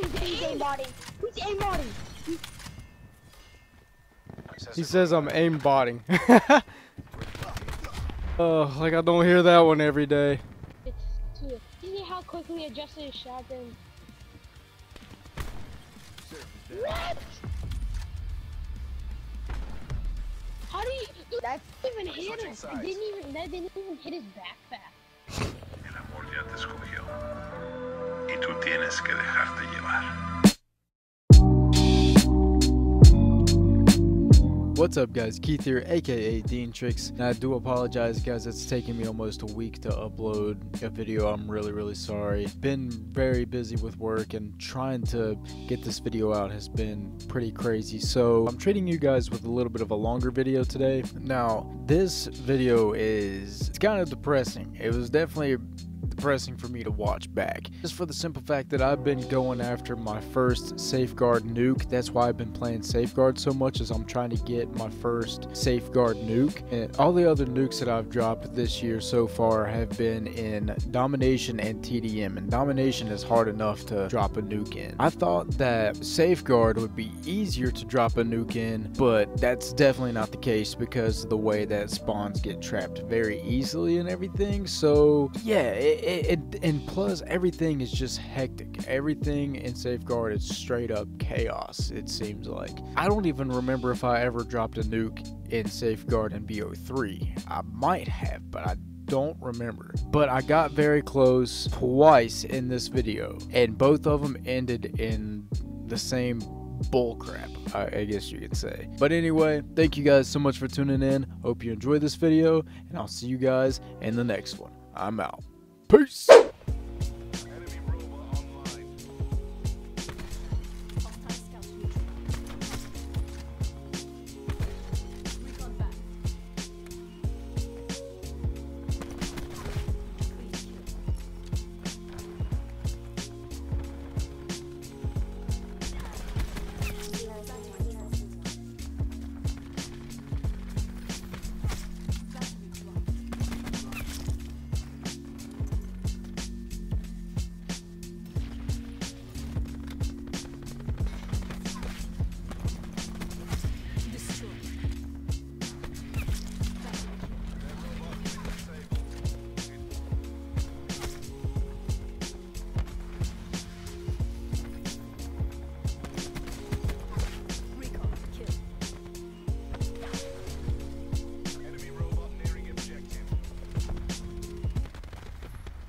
He's aimbotting. He's. He says I'm aimbotting. Oh, like I don't hear that one every day. It's. See how quickly adjusted his shotgun? What? How do you? That even hit him. Didn't even. That didn't even hit his backpack. Tienes que dejarte llevar. What's up guys, Keith here, aka DiENTR!X, and I do apologize guys, it's taken me almost a week to upload a video, I'm really really sorry. Been very busy with work and trying to get this video out has been pretty crazy, so I'm treating you guys with a little bit of a longer video today. Now, this video is, it's kind of depressing, it was definitely depressing for me to watch back. Just for the simple fact that I've been going after my first Safeguard nuke. That's why I've been playing Safeguard so much as I'm trying to get my first Safeguard nuke. And all the other nukes that I've dropped this year so far have been in Domination and TDM. And Domination is hard enough to drop a nuke in. I thought that Safeguard would be easier to drop a nuke in, but that's definitely not the case because of the way that spawns get trapped very easily and everything. So yeah, it, it, it, and plus everything is just hectic. Everything in Safeguard is straight up chaos. It seems like I don't even remember if I ever dropped a nuke in Safeguard in BO3. I might have, but I don't remember. But I got very close twice in this video, and both of them ended in the same bullcrap, I, I guess you could say. But anyway, thank you guys so much for tuning in. Hope you enjoyed this video, and I'll see you guys in the next one. I'm out. Peace.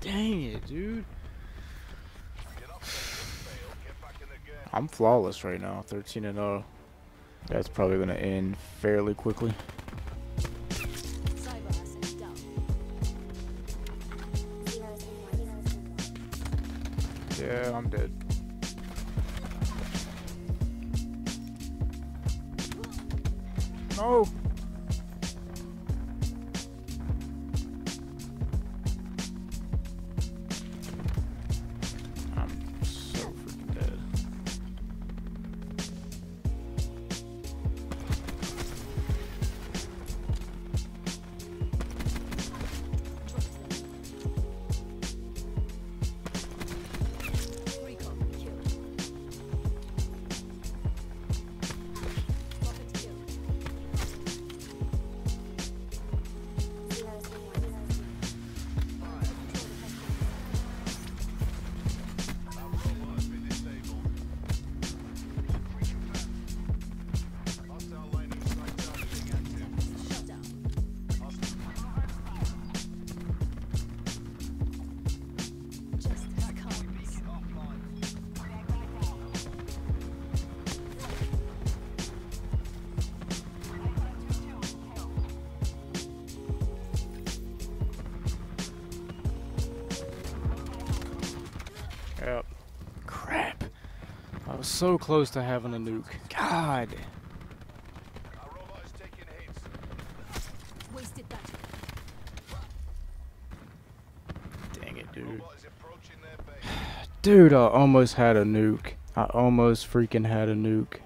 Dang it, dude. I'm flawless right now, 13 and 0. That's probably going to end fairly quickly. Yeah, I'm dead. Yep. Crap. I was so close to having a nuke. God. Our robot taking hits. Wasted that. Dang it, dude. Robot is approaching their base. Dude, I almost had a nuke. I almost freaking had a nuke.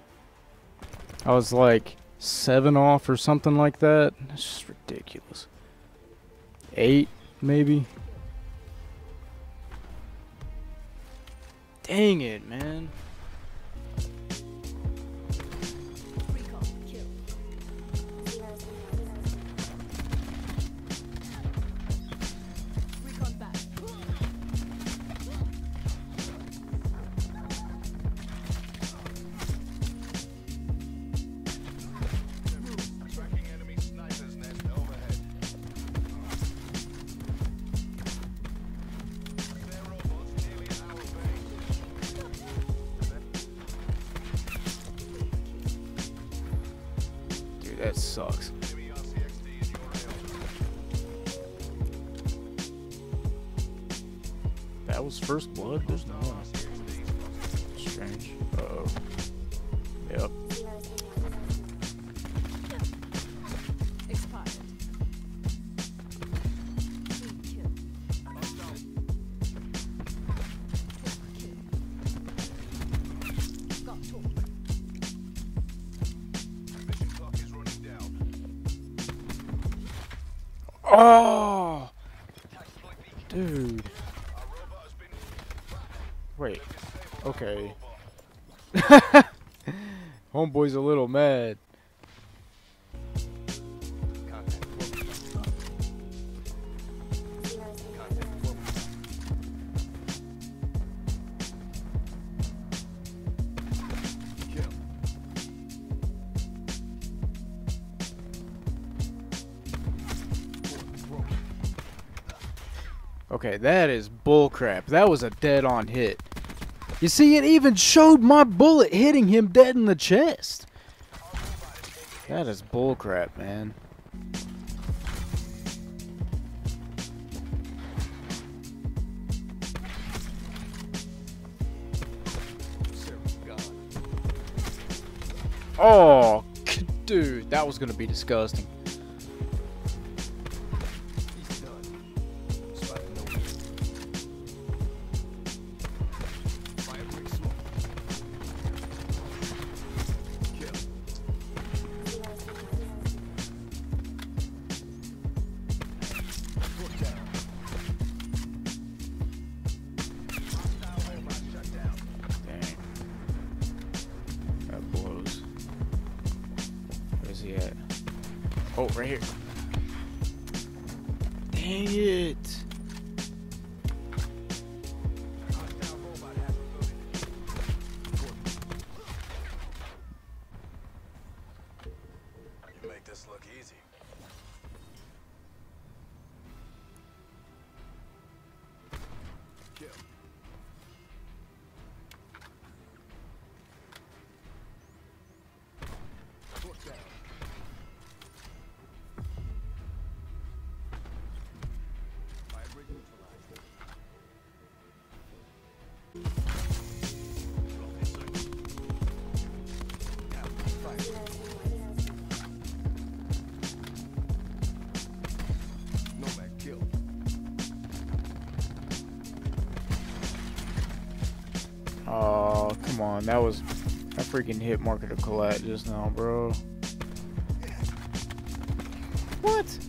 I was like seven off or something like that. It's just ridiculous. Eight, maybe. Dang it, man. That sucks. Enemy RCXD in your AO. That was first blood? There's no Oh! Dude. Wait. Okay. Homeboy's a little mad. Okay, that is bullcrap. That was a dead on hit. You see, it even showed my bullet hitting him dead in the chest. That is bullcrap, man. Oh, dude, that was gonna be disgusting. Oh, right here. Dang it. Oh, come on. That was. a freaking hit marker to collect just now, bro. What?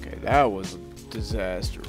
Okay, that was a disaster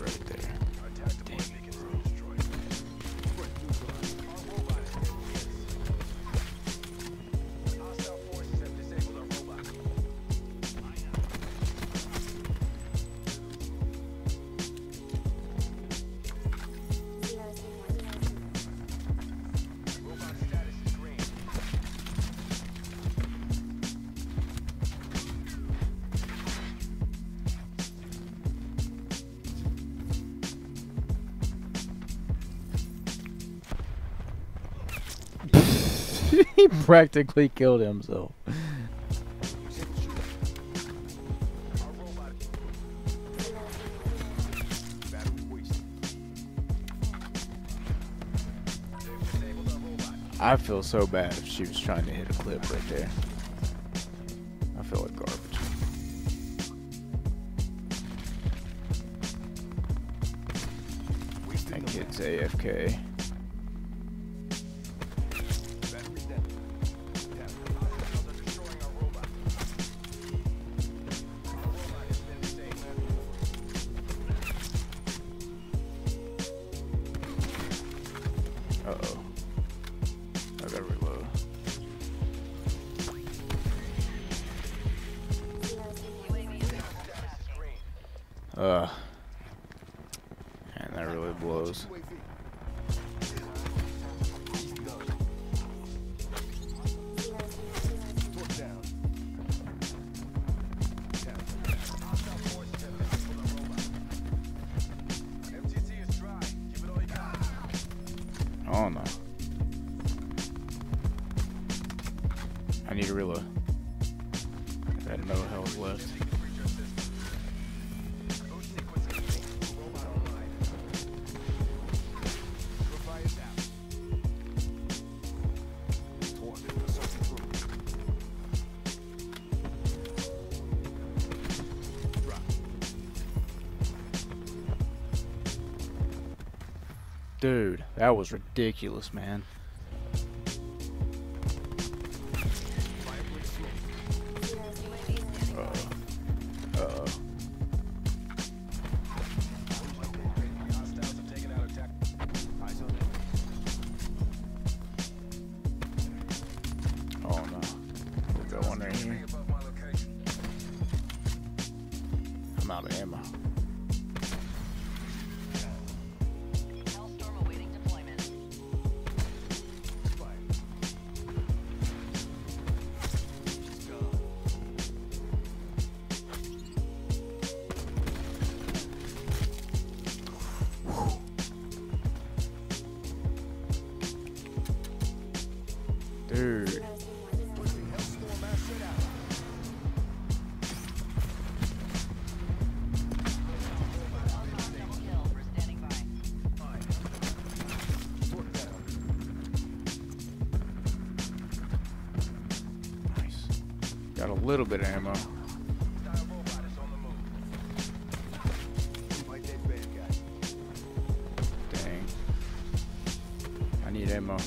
he practically killed himself. I feel so bad if she was trying to hit a clip right there. I feel like garbage. That kid's AFK. Uh. Dude, that was ridiculous, man. Uh, uh, oh. I'm out of ammo. Little bit of ammo. Dang. I need ammo.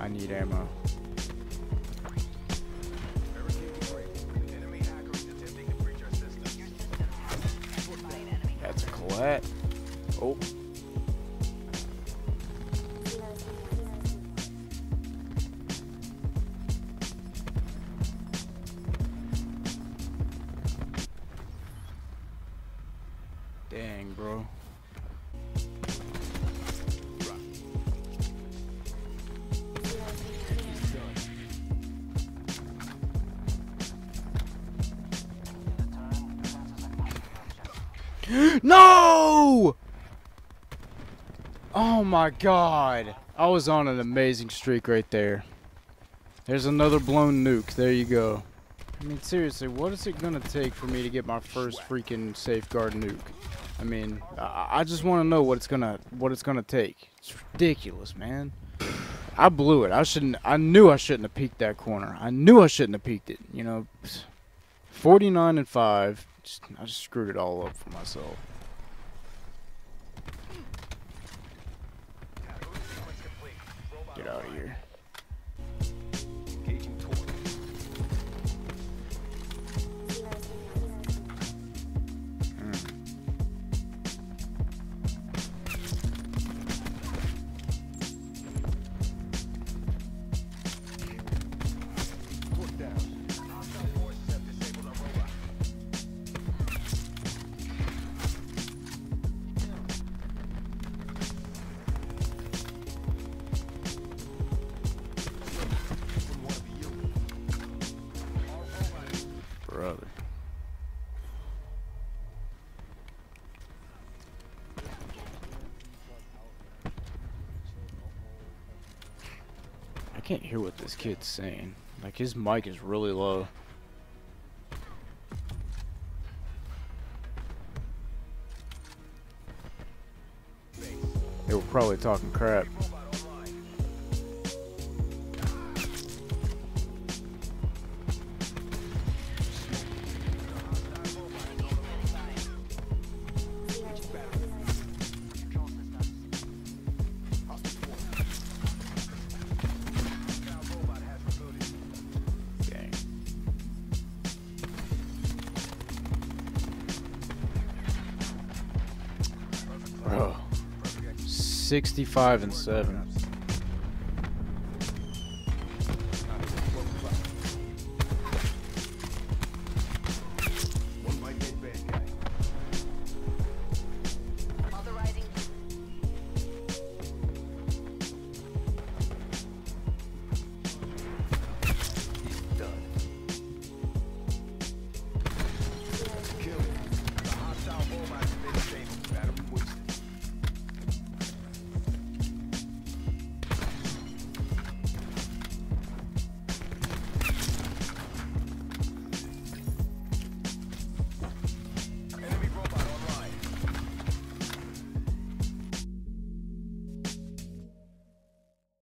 I need ammo. That's a collat. Oh. No! Oh my god. I was on an amazing streak right there. There's another blown nuke. There you go. I mean, seriously, what is it gonna take for me to get my first freaking safeguard nuke? I mean, I, I just want to know what it's gonna what it's gonna take. It's ridiculous, man. I blew it. I shouldn't. I knew I shouldn't have peeked that corner. I knew I shouldn't have peeked it. You know, 49 and five. Just, I just screwed it all up for myself. Get out of here. I can't hear what this kid's saying. Like his mic is really low. They were probably talking crap. Bro. 65 and 7.